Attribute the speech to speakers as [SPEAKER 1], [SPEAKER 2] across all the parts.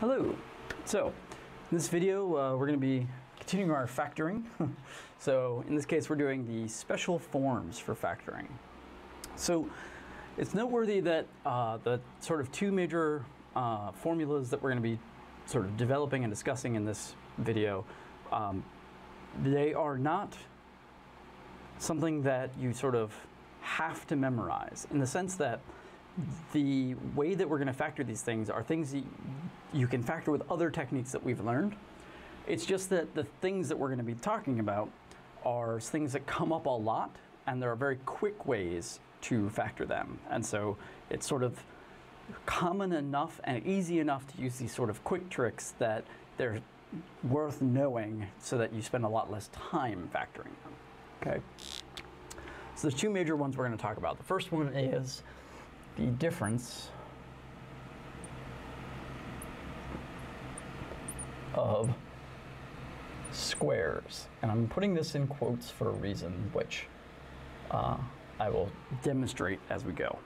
[SPEAKER 1] Hello. So, in this video, uh, we're going to be continuing our factoring. so, in this case, we're doing the special forms for factoring. So, it's noteworthy that uh, the sort of two major uh, formulas that we're going to be sort of developing and discussing in this video, um, they are not something that you sort of have to memorize in the sense that the way that we're going to factor these things are things you can factor with other techniques that we've learned. It's just that the things that we're going to be talking about are things that come up a lot, and there are very quick ways to factor them. And so it's sort of common enough and easy enough to use these sort of quick tricks that they're worth knowing so that you spend a lot less time factoring them. Okay? So there's two major ones we're going to talk about. The first one is the difference of squares. And I'm putting this in quotes for a reason, which uh, I will demonstrate as we go.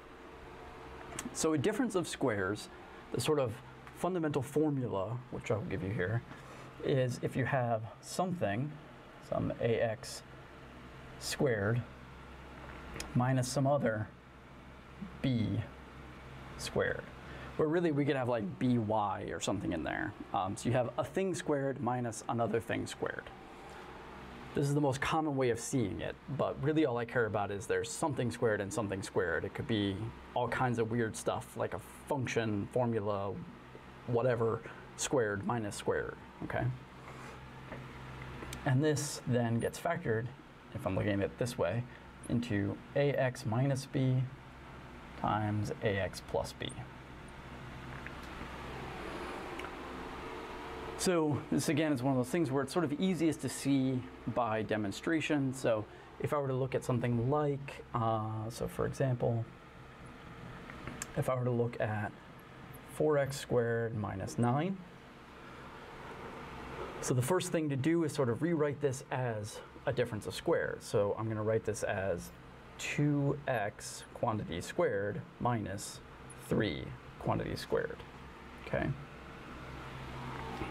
[SPEAKER 1] So a difference of squares, the sort of fundamental formula, which I'll give you here, is if you have something, some ax squared, minus some other b squared. Where really we could have like by or something in there. Um, so you have a thing squared minus another thing squared. This is the most common way of seeing it, but really all I care about is there's something squared and something squared. It could be all kinds of weird stuff like a function, formula, whatever, squared minus squared, okay? And this then gets factored, if I'm looking at it this way, into ax minus b times ax plus b. So this again is one of those things where it's sort of easiest to see by demonstration. So if I were to look at something like, uh, so for example, if I were to look at 4x squared minus 9, so the first thing to do is sort of rewrite this as a difference of squares. So I'm going to write this as 2x quantity squared minus 3 quantity squared. Okay?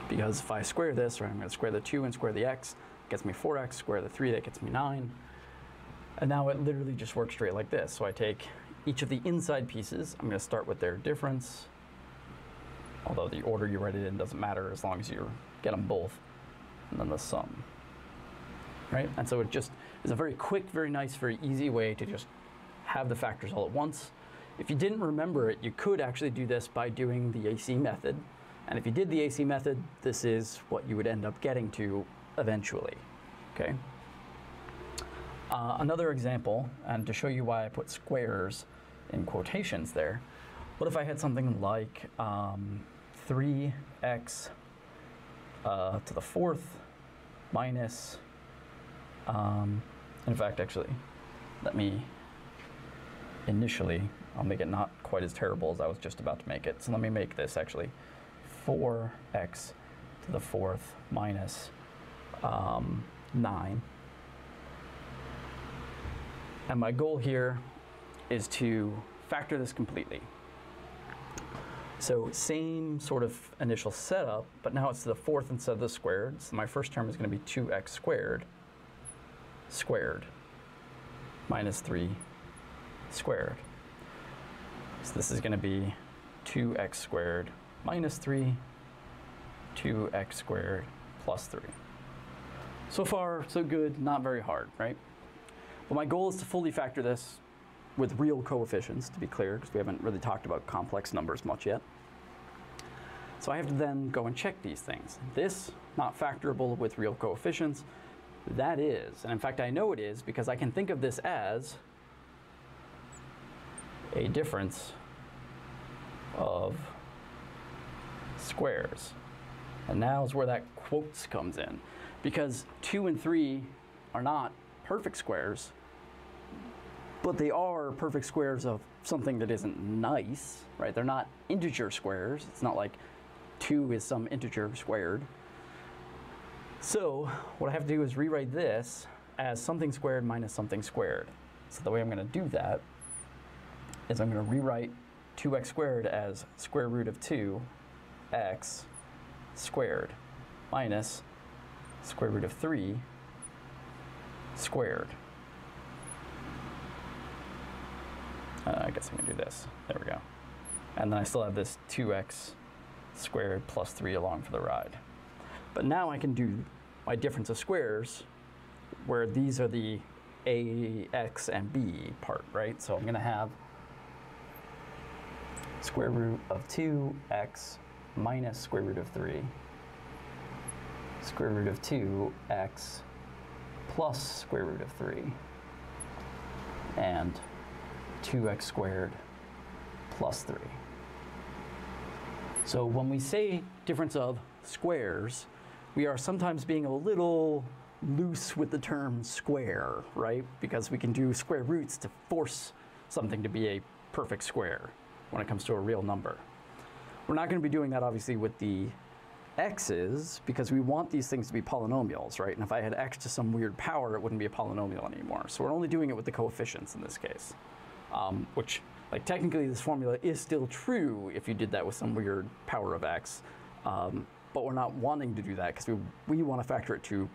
[SPEAKER 1] Because if I square this, right, I'm going to square the 2 and square the x, gets me 4x, square the 3, that gets me 9. And now it literally just works straight like this. So I take each of the inside pieces, I'm going to start with their difference, although the order you write it in doesn't matter as long as you get them both, and then the sum. Right? And so it just is a very quick, very nice, very easy way to just have the factors all at once. If you didn't remember it, you could actually do this by doing the AC method. And if you did the AC method, this is what you would end up getting to eventually. Okay. Uh, another example, and to show you why I put squares in quotations there, what if I had something like um, 3x uh, to the fourth minus um, in fact, actually, let me initially, I'll make it not quite as terrible as I was just about to make it. So let me make this actually 4x to the fourth minus um, 9. And my goal here is to factor this completely. So same sort of initial setup, but now it's the fourth instead of the squared. So my first term is going to be 2x squared squared minus 3 squared. So this is going to be 2x squared minus 3, 2x squared plus 3. So far, so good, not very hard, right? But my goal is to fully factor this with real coefficients, to be clear, because we haven't really talked about complex numbers much yet. So I have to then go and check these things. This, not factorable with real coefficients, that is, and in fact I know it is because I can think of this as a difference of squares. And now is where that quotes comes in. Because 2 and 3 are not perfect squares, but they are perfect squares of something that isn't nice, right? They're not integer squares. It's not like 2 is some integer squared. So what I have to do is rewrite this as something squared minus something squared. So the way I'm going to do that is I'm going to rewrite 2x squared as square root of 2 2x squared minus square root of 3 squared. Uh, I guess I'm going to do this. There we go. And then I still have this 2x squared plus 3 along for the ride. But now I can do my difference of squares where these are the a, x, and b part, right? So I'm going to have square root of 2x minus square root of 3 square root of 2x plus square root of 3 and 2x squared plus 3. So when we say difference of squares, we are sometimes being a little loose with the term square, right? Because we can do square roots to force something to be a perfect square when it comes to a real number. We're not going to be doing that obviously with the x's because we want these things to be polynomials, right? And if I had x to some weird power, it wouldn't be a polynomial anymore. So we're only doing it with the coefficients in this case, um, which like technically this formula is still true if you did that with some weird power of x, um, but we're not wanting to do that because we, we want to factor it to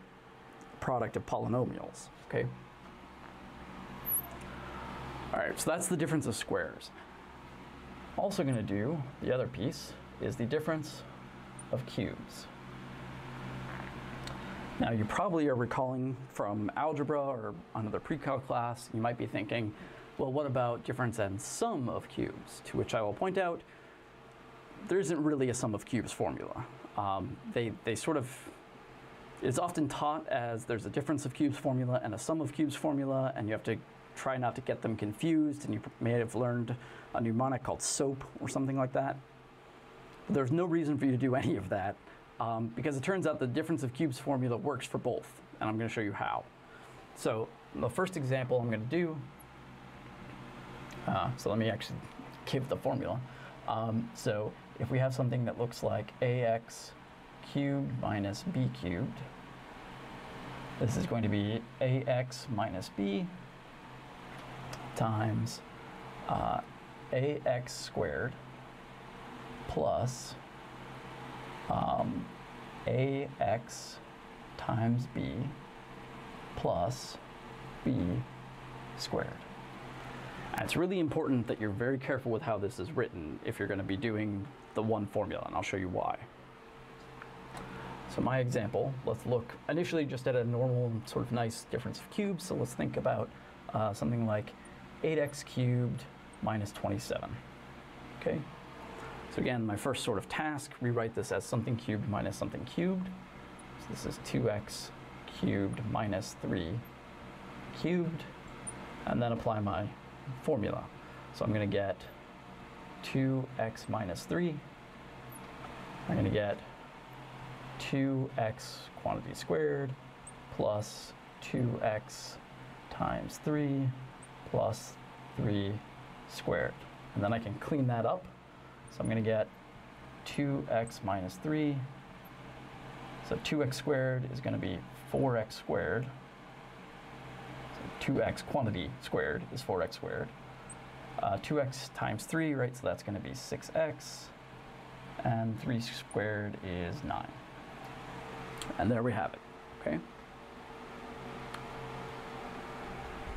[SPEAKER 1] product of polynomials, okay? All right, so that's the difference of squares. Also going to do, the other piece, is the difference of cubes. Now you probably are recalling from algebra or another pre-calc class, you might be thinking, well, what about difference and sum of cubes? To which I will point out, there isn't really a sum of cubes formula. Um, they, they sort of, it's often taught as there's a difference of cubes formula and a sum of cubes formula, and you have to try not to get them confused, and you may have learned a mnemonic called SOAP or something like that. But there's no reason for you to do any of that um, because it turns out the difference of cubes formula works for both, and I'm going to show you how. So the first example I'm going to do, uh, so let me actually give the formula. Um, so if we have something that looks like ax cubed minus b cubed, this is going to be ax minus b times uh, ax squared plus um, ax times b plus b squared. And it's really important that you're very careful with how this is written if you're going to be doing the one formula, and I'll show you why. So my example, let's look initially just at a normal sort of nice difference of cubes. So let's think about uh, something like 8x cubed minus 27. Okay, so again, my first sort of task, rewrite this as something cubed minus something cubed. So this is 2x cubed minus 3 cubed, and then apply my formula. So I'm going to get 2x minus 3. I'm going to get 2x quantity squared plus 2x times 3 plus 3 squared. And then I can clean that up so I'm going to get 2x minus 3. So 2x squared is going to be 4x squared. So 2x quantity squared is 4x squared. Uh, 2x times 3, right, so that's going to be 6x. And 3 squared is 9. And there we have it, okay?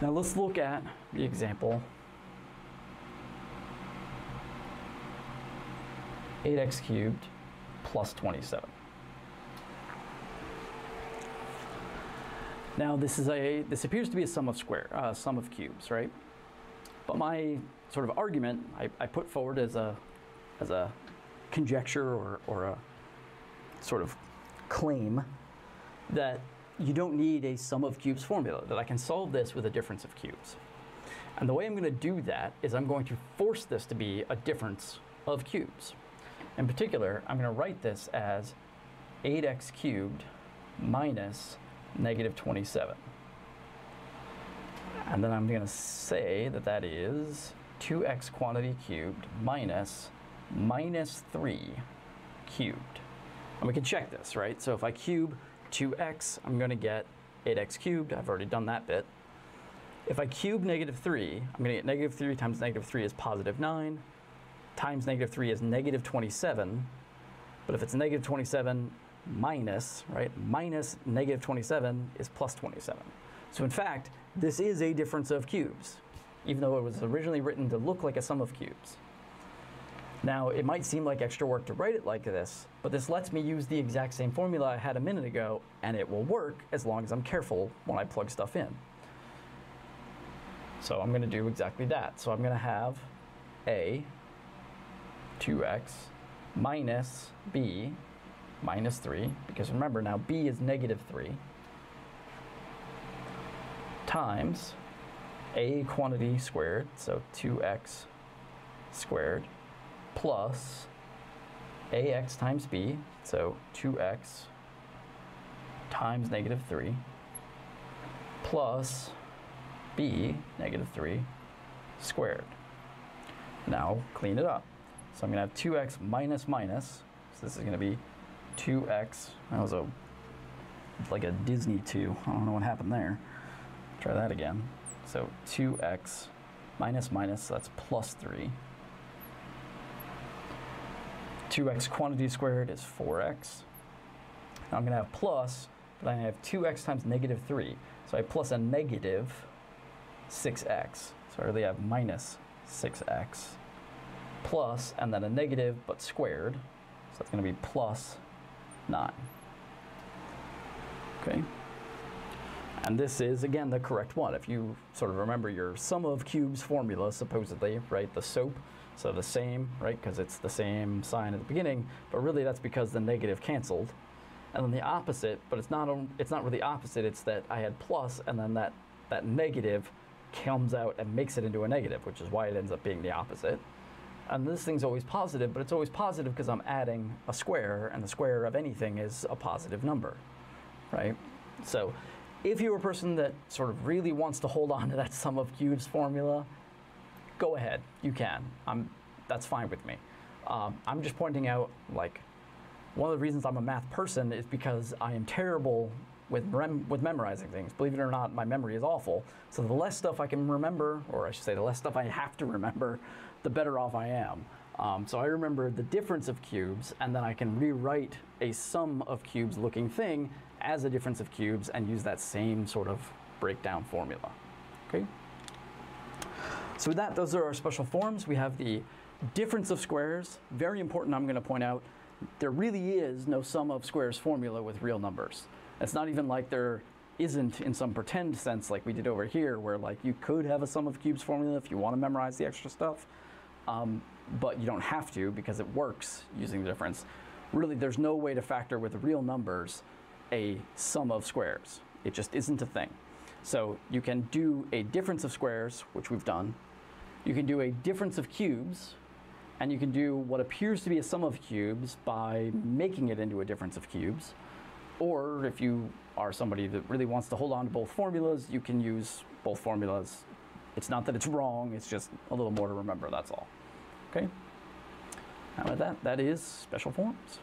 [SPEAKER 1] Now let's look at the example 8x cubed plus 27. Now this is a this appears to be a sum of square uh, sum of cubes, right? But my sort of argument I, I put forward as a as a conjecture or, or a sort of claim that you don't need a sum of cubes formula, that I can solve this with a difference of cubes. And the way I'm going to do that is I'm going to force this to be a difference of cubes. In particular, I'm going to write this as 8x cubed minus negative 27. And then I'm going to say that that is 2x quantity cubed minus minus 3 cubed. And we can check this, right? So if I cube 2x, I'm going to get 8x cubed. I've already done that bit. If I cube negative 3, I'm going to get negative 3 times negative 3 is positive 9 times negative 3 is negative 27. But if it's negative 27 minus, right, minus negative 27 is plus 27. So in fact, this is a difference of cubes, even though it was originally written to look like a sum of cubes. Now, it might seem like extra work to write it like this, but this lets me use the exact same formula I had a minute ago, and it will work as long as I'm careful when I plug stuff in. So I'm going to do exactly that. So I'm going to have a 2x minus b minus 3, because remember now b is negative 3, times a quantity squared, so 2x squared, plus ax times b, so 2x times negative 3, plus b, negative 3, squared. Now clean it up. So I'm going to have 2x minus minus, so this is going to be 2x, that was a, like a Disney 2, I don't know what happened there. Try that again. So 2x minus minus, so that's plus 3. 2x quantity squared is 4x. Now I'm going to have plus, but I have 2x times negative 3. So I plus a negative 6x. So I really have minus 6x plus, and then a negative, but squared. So that's going to be plus 9. Okay. And this is, again, the correct one. If you sort of remember your sum of cubes formula, supposedly, right, the SOAP, so the same, right, because it's the same sign at the beginning, but really that's because the negative canceled. And then the opposite, but it's not, it's not really opposite, it's that I had plus, and then that, that negative comes out and makes it into a negative, which is why it ends up being the opposite. And this thing's always positive, but it's always positive because I'm adding a square, and the square of anything is a positive number, right? So if you're a person that sort of really wants to hold on to that sum of cubes formula, go ahead, you can. I'm, that's fine with me. Um, I'm just pointing out, like, one of the reasons I'm a math person is because I am terrible with, with memorizing things. Believe it or not, my memory is awful. So the less stuff I can remember, or I should say the less stuff I have to remember, the better off I am. Um, so I remember the difference of cubes, and then I can rewrite a sum of cubes looking thing as a difference of cubes and use that same sort of breakdown formula. Okay? So with that, those are our special forms. We have the difference of squares. Very important, I'm going to point out, there really is no sum of squares formula with real numbers. It's not even like there isn't in some pretend sense like we did over here, where like you could have a sum of cubes formula if you want to memorize the extra stuff, um, but you don't have to because it works using the difference. Really, there's no way to factor with real numbers a sum of squares. It just isn't a thing. So you can do a difference of squares, which we've done. You can do a difference of cubes, and you can do what appears to be a sum of cubes by making it into a difference of cubes. Or if you are somebody that really wants to hold on to both formulas, you can use both formulas. It's not that it's wrong, it's just a little more to remember, that's all. Okay? Now with that, that is special forms.